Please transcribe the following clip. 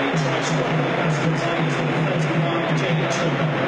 Italy, Title, Basket Title, 31, Jenny Trump.